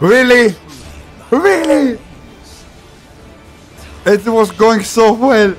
Really? Really? It was going so well.